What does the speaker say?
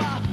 up.